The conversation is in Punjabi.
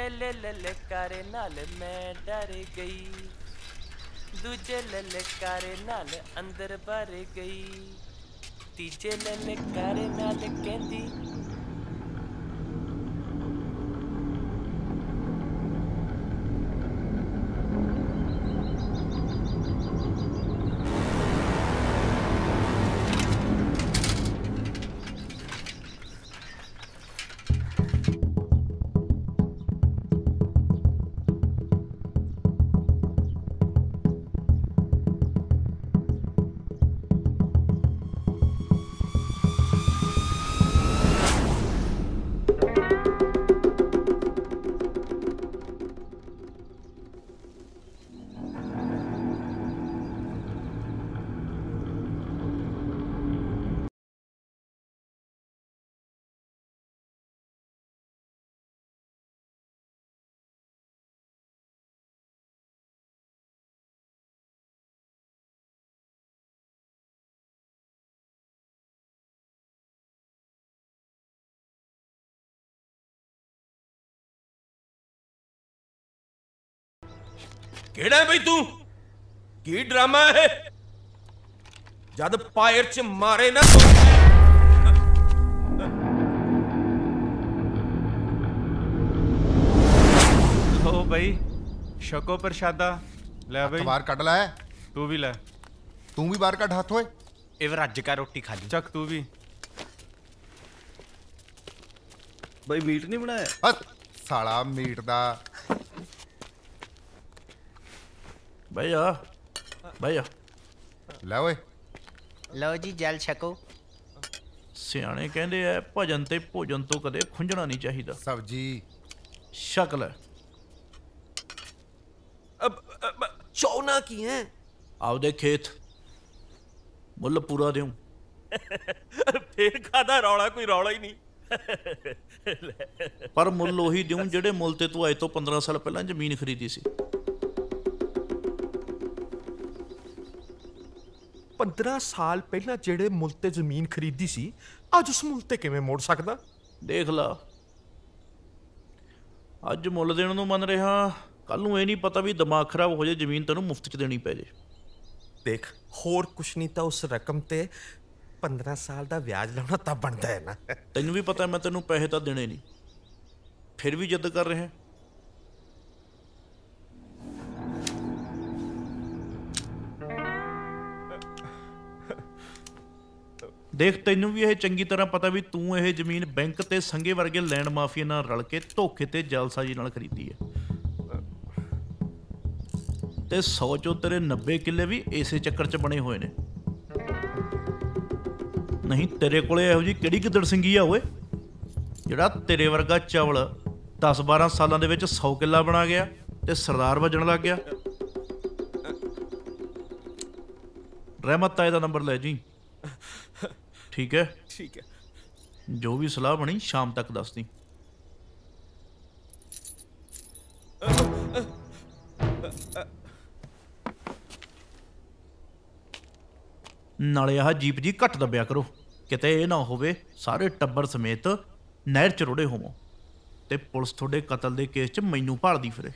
ਪਹਿਲੇ ਲਲਕਾਰੇ ਨਾਲ ਮੈਂ ਡਰ ਗਈ। ਦੂਜੇ ਲਲਕਾਰੇ ਨਾਲ ਅੰਦਰ ਭਰ ਗਈ। ਤੀਜੇ ਲਲਕਾਰੇ ਨਾਲ ਕਹਿੰਦੀ ਕਿਹੜਾ ਹੈ ਬਈ ਤੂੰ? ਕੀ ਡਰਾਮਾ ਹੈ ਜਦ ਪਾਇਰ ਚ ਮਾਰੇ ਨਾ ਤੂੰ। ਓ ਬਈ ਸ਼ਕੋ ਪ੍ਰਸ਼ਾਦਾ। ਲੈ ਬਈ। ਬਾਹਰ ਕੱਢ ਲੈ। ਤੂੰ ਵੀ ਲੈ। ਤੂੰ ਵੀ ਬਾਹਰ ਕੱਢ ਹੱਥ ਓਏ। ਇਹ ਰੱਜ ਕਾ ਰੋਟੀ ਖਾ ਲਈ। ਚੱਕ ਤੂੰ ਵੀ। ਬਈ ਮੀਟ ਨਹੀਂ ਬਣਾਇਆ? ਸਾਲਾ ਮੀਟ ਦਾ ਬਈ ਆ ਬਈ ਆ ਲੈ ਓਏ ਲਓ ਜੀ ਜਲ ਛਕੋ ਸਿਆਣੇ ਕਹਿੰਦੇ ਐ ਭਜਨ ਤੇ ਭੋਜਨ ਤੋਂ ਕਦੇ ਖੁੰਝਣਾ ਨਹੀਂ ਚਾਹੀਦਾ ਸਬਜੀ ਸ਼ਕਲ ਹੈ ਚੌਨਾ ਕੀ ਹੈ ਆਪਦੇ ਖੇਤ ਮੁੱਲ ਪੂਰਾ ਦਿਉ ਫੇਰ ਖਾਦਾ ਰੌਲਾ ਕੋਈ ਰੌਲਾ ਹੀ ਨਹੀਂ ਪਰ ਮੁੱਲ ਉਹੀ ਦਿਉ ਜਿਹੜੇ ਮੁੱਲ ਤੇ ਤੂੰ ਅੱਜ ਤੋਂ 15 ਸਾਲ ਪਹਿਲਾਂ ਜ਼ਮੀਨ ਖਰੀਦੀ ਸੀ 15 ਸਾਲ ਪਹਿਲਾਂ ਜਿਹੜੇ ਮੁੱਲ ਤੇ ਜ਼ਮੀਨ ਖਰੀਦੀ ਸੀ ਅੱਜ ਉਸ ਮੁੱਲ ਤੇ ਕਿਵੇਂ ਮੋੜ ਸਕਦਾ? ਦੇਖ ਲਾ। ਅੱਜ ਮੁੱਲ ਦੇਣ ਨੂੰ ਮੰਨ ਰਿਹਾ ਕੱਲ ਨੂੰ ਇਹ ਨਹੀਂ ਪਤਾ ਵੀ ਦਿਮਾਗ ਖਰਾਬ ਹੋ ਜਾਏ ਜ਼ਮੀਨ ਤੈਨੂੰ ਮੁਫਤ 'ਚ ਦੇਣੀ ਪੈ ਜੇ। ਦੇਖ ਹੋਰ ਕੁਛ ਨਹੀਂ ਤਾਂ ਉਸ ਰਕਮ ਤੇ 15 ਸਾਲ ਦਾ ਵਿਆਜ ਲਾਉਣਾ ਤਾਂ ਬਣਦਾ ਹੈ ਨਾ। ਤੈਨੂੰ ਵੀ ਪਤਾ ਮੈਂ ਤੈਨੂੰ ਪੈਸੇ ਤਾਂ ਦੇਣੇ ਨਹੀਂ। ਫਿਰ ਵੀ ਜਿੱਦ ਕਰ ਰਿਹਾ। ਦੇਖ, ਤੈਨੂੰ ਵੀ ਇਹ ਚੰਗੀ ਤਰ੍ਹਾਂ ਪਤਾ ਵੀ ਤੂੰ ਇਹ ਜ਼ਮੀਨ ਬੈਂਕ ਤੇ ਸੰਗੇ ਵਰਗੇ ਲੈਂਡ ਮਾਫੀਆ ਨਾਲ ਰਲ ਕੇ ਧੋਖੇ ਤੇ ਜਲਸਾਜੀ ਨਾਲ ਖਰੀਦੀ ਹੈ। ਤੇ 100 ਚੋਂ ਤੇਰੇ 90 ਕਿੱਲੇ ਵੀ ਇਸੇ ਚੱਕਰ 'ਚ ਬਣੇ ਹੋਏ ਨੇ। ਨਹੀਂ, ਤੇਰੇ ਕੋਲੇ ਇਹੋ ਜੀ ਕਿਹੜੀ ਗਿੱਦੜ ਸਿੰਘੀ ਆ ਓਏ? ਜਿਹੜਾ ਤੇਰੇ ਵਰਗਾ ਚਵਲ 10-12 ਸਾਲਾਂ ਦੇ ਵਿੱਚ 100 ਕਿੱਲਾ ਬਣਾ ਗਿਆ ਤੇ ਸਰਦਾਰ ਵੱਜਣ ਲੱਗ ਗਿਆ। ਰਹਿਮਤ ਤਾਏ ਦਾ ਨੰਬਰ ਲੈ ਜੀ। ਠੀਕ ਹੈ? ਠੀਕ ਹੈ। ਜੋ ਵੀ ਸਲਾਹ ਬਣੀ ਸ਼ਾਮ ਤੱਕ ਦੱਸ ਦੀ ਨਾਲੇ ਆਹ ਜੀਪ ਜੀ ਘੱਟ ਦੱਬਿਆ ਕਰੋ। ਕਿਤੇ ਇਹ ਨਾ ਹੋਵੇ ਸਾਰੇ ਟੱਬਰ ਸਮੇਤ ਨਹਿਰ ਚ ਰੁੜੇ ਹੋਵੋ। ਤੇ ਪੁਲਿਸ ਤੁਹਾਡੇ ਕਤਲ ਦੇ ਕੇਸ 'ਚ ਮੈਨੂੰ ਭਾਲਦੀ ਫਿਰੇ।